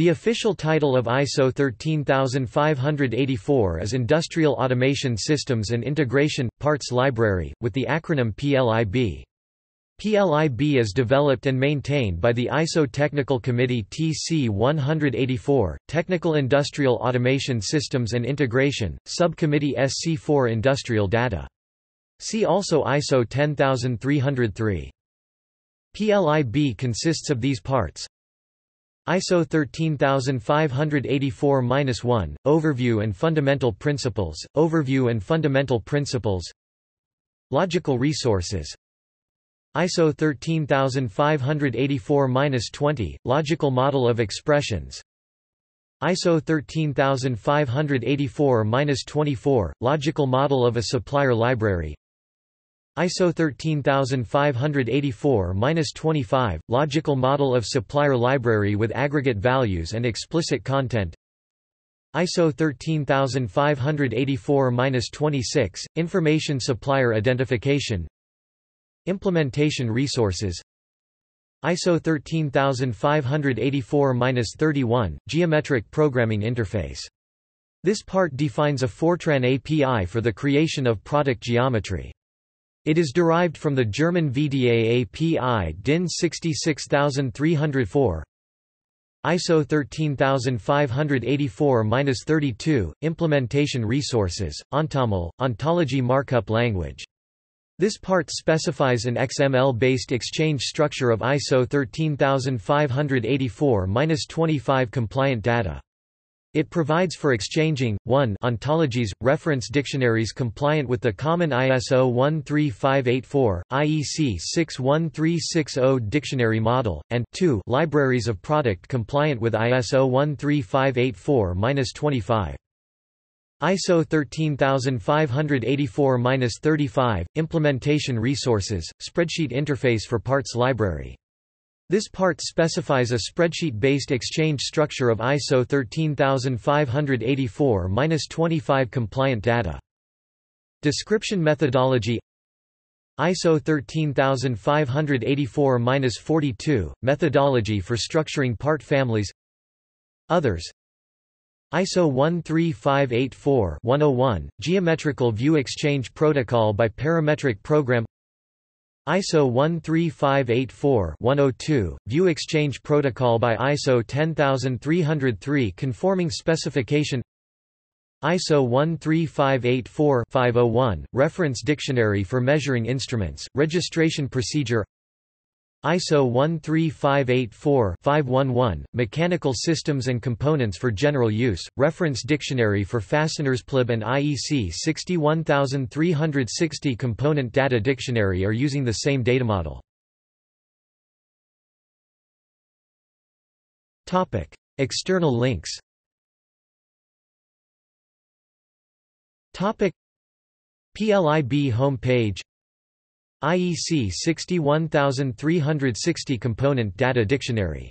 The official title of ISO 13584 is Industrial Automation Systems and Integration – Parts Library, with the acronym PLIB. PLIB is developed and maintained by the ISO Technical Committee TC 184, Technical Industrial Automation Systems and Integration, Subcommittee SC4 Industrial Data. See also ISO 10303. PLIB consists of these parts ISO 13584-1, Overview and Fundamental Principles, Overview and Fundamental Principles. Logical Resources. ISO 13584-20, Logical Model of Expressions. ISO 13584-24, Logical Model of a Supplier Library ISO 13584-25, Logical Model of Supplier Library with Aggregate Values and Explicit Content ISO 13584-26, Information Supplier Identification Implementation Resources ISO 13584-31, Geometric Programming Interface. This part defines a Fortran API for the creation of product geometry. It is derived from the German VDA API DIN 66304 ISO 13584-32, Implementation Resources, ONTOML, Ontology Markup Language. This part specifies an XML-based exchange structure of ISO 13584-25 compliant data. It provides for exchanging, 1 ontologies, reference dictionaries compliant with the common ISO 13584, IEC 61360 dictionary model, and 2 libraries of product compliant with ISO 13584-25. ISO 13584-35, Implementation Resources, Spreadsheet Interface for Parts Library this part specifies a spreadsheet-based exchange structure of ISO 13584-25 compliant data. Description methodology ISO 13584-42, methodology for structuring part families. Others. ISO 13584-101, Geometrical View Exchange Protocol by Parametric Program ISO 13584-102, View Exchange Protocol by ISO 10303 Conforming Specification ISO 13584-501, Reference Dictionary for Measuring Instruments, Registration Procedure ISO 13584-511, Mechanical Systems and Components for General Use, Reference Dictionary for Fasteners PLIB and IEC 61360 Component Data Dictionary are using the same data model. External links PLIB home page IEC 61360 Component Data Dictionary